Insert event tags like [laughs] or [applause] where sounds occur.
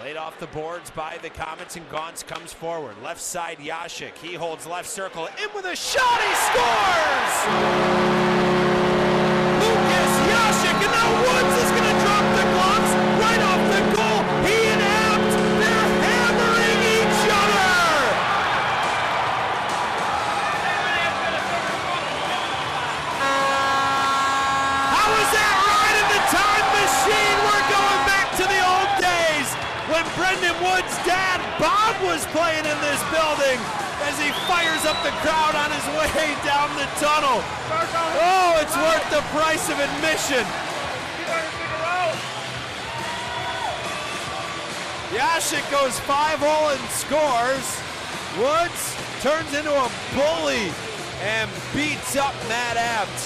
Played off the boards by the Comets, and Gaunce comes forward. Left side, Jasek. He holds left circle. In with a shot. He scores! Brendan Woods' dad, Bob, was playing in this building as he fires up the crowd on his way [laughs] down the tunnel. Oh, it's worth the price of admission. Jasek goes five hole and scores. Woods turns into a bully and beats up Matt Abt.